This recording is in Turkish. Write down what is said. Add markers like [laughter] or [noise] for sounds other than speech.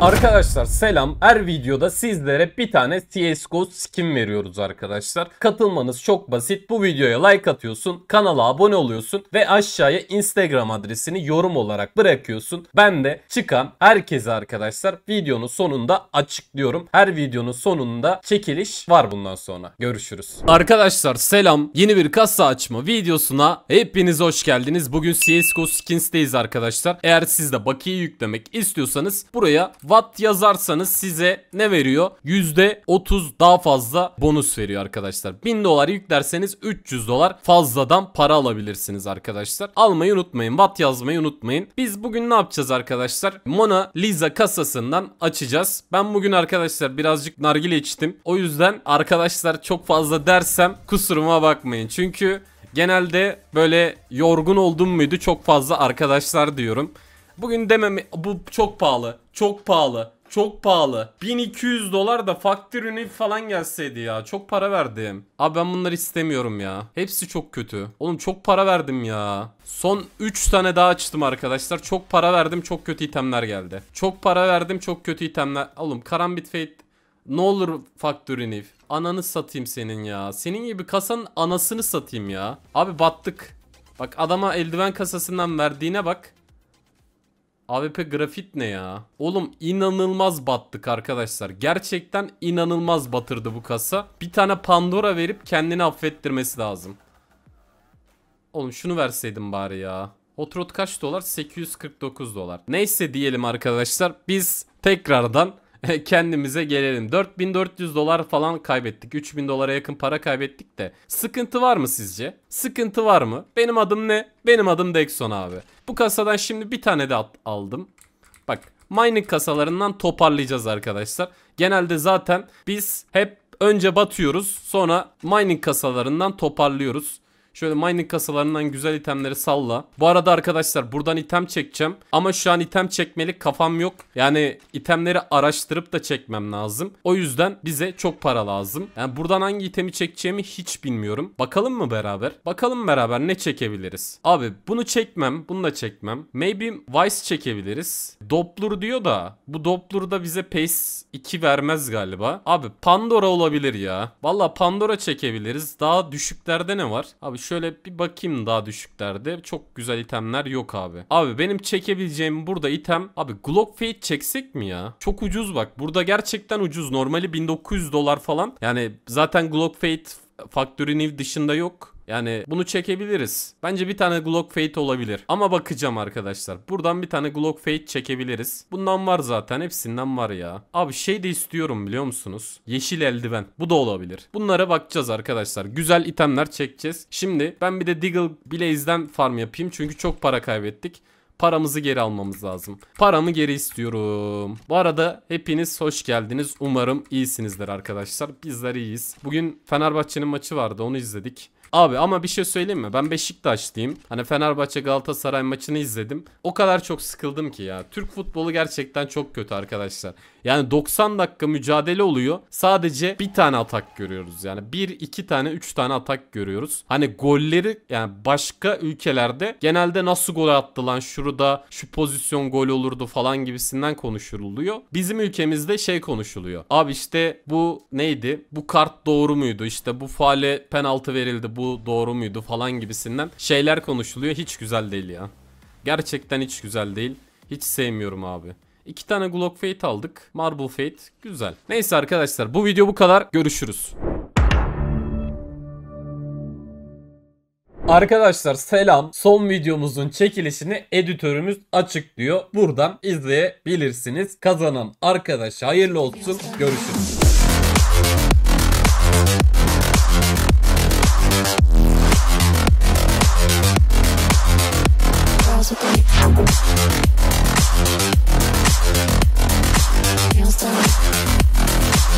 Arkadaşlar selam. Her videoda sizlere bir tane CSGO skin veriyoruz arkadaşlar. Katılmanız çok basit. Bu videoya like atıyorsun, kanala abone oluyorsun ve aşağıya Instagram adresini yorum olarak bırakıyorsun. Ben de çıkan herkese arkadaşlar videonun sonunda açıklıyorum. Her videonun sonunda çekiliş var bundan sonra. Görüşürüz. Arkadaşlar selam. Yeni bir kasa açma videosuna hepiniz hoş geldiniz. Bugün CSGO Skins'teyiz arkadaşlar. Eğer siz de bakiye yüklemek istiyorsanız buraya watt yazarsanız size ne veriyor? %30 daha fazla bonus veriyor arkadaşlar. 1000 dolar yüklerseniz 300 dolar fazladan para alabilirsiniz arkadaşlar. Almayı unutmayın. Watt yazmayı unutmayın. Biz bugün ne yapacağız arkadaşlar? Mona Lisa kasasından açacağız. Ben bugün arkadaşlar birazcık nargile içtim. O yüzden arkadaşlar çok fazla dersem kusuruma bakmayın. Çünkü genelde böyle yorgun oldum muydu çok fazla arkadaşlar diyorum. Bugün dememi bu çok pahalı. Çok pahalı. Çok pahalı. 1200 dolar da faktörünü falan gelseydi ya. Çok para verdim. Abi ben bunları istemiyorum ya. Hepsi çok kötü. Oğlum çok para verdim ya. Son 3 tane daha açtım arkadaşlar. Çok para verdim. Çok kötü itemler geldi. Çok para verdim. Çok kötü itemler. Oğlum Karambit Fate ne olur faktörünü. Ananı satayım senin ya. Senin gibi kasanın anasını satayım ya. Abi battık. Bak adama eldiven kasasından verdiğine bak. AWP grafit ne ya? Oğlum inanılmaz battık arkadaşlar. Gerçekten inanılmaz batırdı bu kasa. Bir tane Pandora verip kendini affettirmesi lazım. Oğlum şunu verseydim bari ya. Hot Rod kaç dolar? 849 dolar. Neyse diyelim arkadaşlar. Biz tekrardan [laughs] kendimize gelelim. 4400 dolar falan kaybettik. 3000 dolara yakın para kaybettik de. Sıkıntı var mı sizce? Sıkıntı var mı? Benim adım ne? Benim adım Dexon abi. Bu kasadan şimdi bir tane de aldım. Bak mining kasalarından toparlayacağız arkadaşlar. Genelde zaten biz hep önce batıyoruz sonra mining kasalarından toparlıyoruz. Şöyle mining kasalarından güzel itemleri salla. Bu arada arkadaşlar buradan item çekeceğim. Ama şu an item çekmelik kafam yok. Yani itemleri araştırıp da çekmem lazım. O yüzden bize çok para lazım. Yani buradan hangi itemi çekeceğimi hiç bilmiyorum. Bakalım mı beraber? Bakalım beraber ne çekebiliriz? Abi bunu çekmem. Bunu da çekmem. Maybe Vice çekebiliriz. Doppler diyor da bu Doppler'da bize Pace 2 vermez galiba. Abi Pandora olabilir ya. Valla Pandora çekebiliriz. Daha düşüklerde ne var? Abi şöyle bir bakayım daha düşüklerde. Çok güzel itemler yok abi. Abi benim çekebileceğim burada item. Abi Glock Fate çeksek mi ya? Çok ucuz bak. Burada gerçekten ucuz. Normali 1900 dolar falan. Yani zaten Glock Fate Factory New dışında yok. Yani bunu çekebiliriz. Bence bir tane Glock Fate olabilir. Ama bakacağım arkadaşlar. Buradan bir tane Glock Fate çekebiliriz. Bundan var zaten. Hepsinden var ya. Abi şey de istiyorum biliyor musunuz? Yeşil eldiven. Bu da olabilir. Bunlara bakacağız arkadaşlar. Güzel itemler çekeceğiz. Şimdi ben bir de Deagle Blaze'den farm yapayım. Çünkü çok para kaybettik paramızı geri almamız lazım. Paramı geri istiyorum. Bu arada hepiniz hoş geldiniz. Umarım iyisinizdir arkadaşlar. Bizler iyiyiz. Bugün Fenerbahçe'nin maçı vardı onu izledik. Abi ama bir şey söyleyeyim mi? Ben Beşiktaşlıyım. Hani Fenerbahçe Galatasaray maçını izledim. O kadar çok sıkıldım ki ya. Türk futbolu gerçekten çok kötü arkadaşlar. Yani 90 dakika mücadele oluyor. Sadece bir tane atak görüyoruz. Yani bir iki tane üç tane atak görüyoruz. Hani golleri yani başka ülkelerde genelde nasıl gol attı lan şurada şu pozisyon gol olurdu falan gibisinden konuşuluyor. Bizim ülkemizde şey konuşuluyor. Abi işte bu neydi? Bu kart doğru muydu? İşte bu faale penaltı verildi. Bu doğru muydu falan gibisinden şeyler konuşuluyor. Hiç güzel değil ya. Gerçekten hiç güzel değil. Hiç sevmiyorum abi. İki tane Glock Fate aldık. Marble Fate güzel. Neyse arkadaşlar bu video bu kadar. Görüşürüz. Arkadaşlar selam. Son videomuzun çekilişini editörümüz açıklıyor. Buradan izleyebilirsiniz. Kazanan arkadaş hayırlı olsun. Görüşürüz.